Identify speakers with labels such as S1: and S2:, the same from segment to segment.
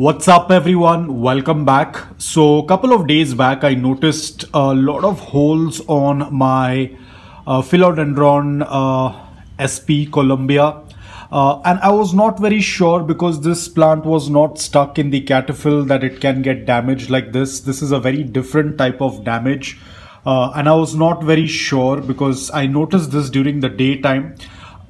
S1: What's up everyone? Welcome back. So a couple of days back I noticed a lot of holes on my uh, Philodendron uh, SP Columbia uh, and I was not very sure because this plant was not stuck in the cataphyll that it can get damaged like this. This is a very different type of damage uh, and I was not very sure because I noticed this during the daytime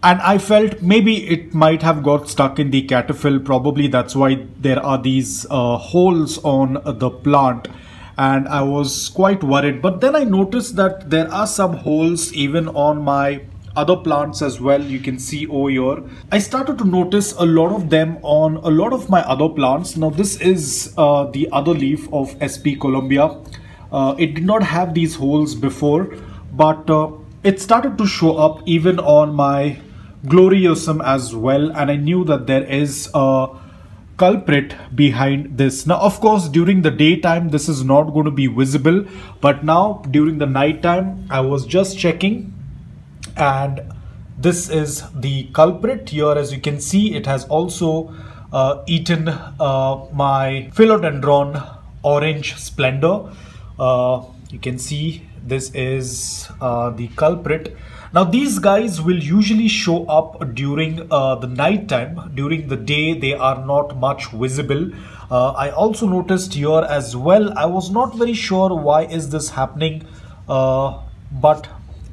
S1: and I felt maybe it might have got stuck in the cataphyll. Probably that's why there are these uh, holes on the plant. And I was quite worried. But then I noticed that there are some holes even on my other plants as well. You can see over here. I started to notice a lot of them on a lot of my other plants. Now this is uh, the other leaf of sp columbia. Uh, it did not have these holes before. But uh, it started to show up even on my gloriosum as well and I knew that there is a culprit behind this. Now of course during the daytime this is not going to be visible but now during the night time I was just checking and this is the culprit here as you can see it has also uh, eaten uh, my philodendron orange splendor. Uh, you can see this is uh, the culprit now these guys will usually show up during uh, the night time. During the day they are not much visible. Uh, I also noticed here as well. I was not very sure why is this happening. Uh, but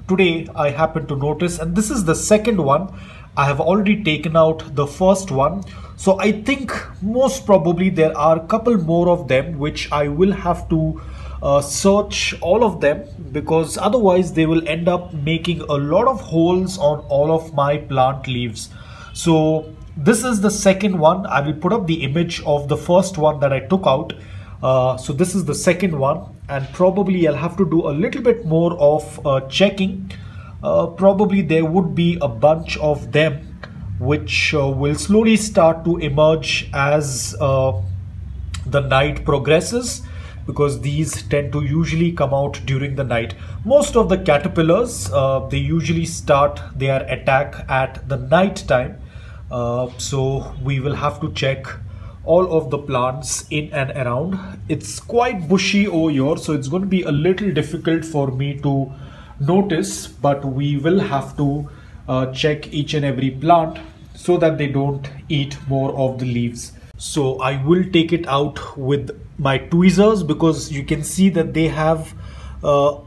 S1: today I happen to notice and this is the second one. I have already taken out the first one. So I think most probably there are a couple more of them which I will have to uh, search all of them because otherwise they will end up making a lot of holes on all of my plant leaves. So this is the second one. I will put up the image of the first one that I took out. Uh, so this is the second one and probably I'll have to do a little bit more of uh, checking. Uh, probably there would be a bunch of them which uh, will slowly start to emerge as uh, the night progresses because these tend to usually come out during the night. Most of the caterpillars, uh, they usually start their attack at the night time. Uh, so we will have to check all of the plants in and around. It's quite bushy over here, so it's going to be a little difficult for me to notice, but we will have to uh, check each and every plant so that they don't eat more of the leaves. So I will take it out with my tweezers because you can see that they have a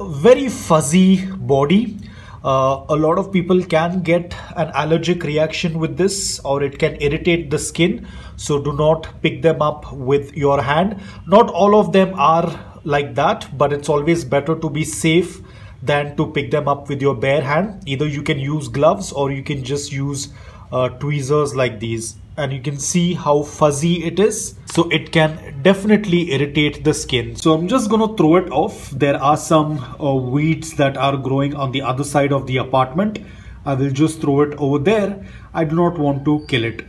S1: very fuzzy body. Uh, a lot of people can get an allergic reaction with this or it can irritate the skin. So do not pick them up with your hand. Not all of them are like that, but it's always better to be safe than to pick them up with your bare hand. Either you can use gloves or you can just use uh, tweezers like these and you can see how fuzzy it is. So it can definitely irritate the skin. So i'm just gonna throw it off. There are some uh, weeds that are growing on the other side of the apartment. I will just throw it over there. I do not want to kill it.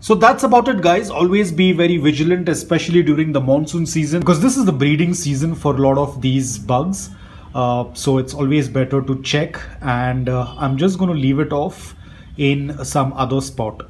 S1: So that's about it guys. Always be very vigilant especially during the monsoon season because this is the breeding season for a lot of these bugs. Uh, so it's always better to check and uh, i'm just going to leave it off in some other spot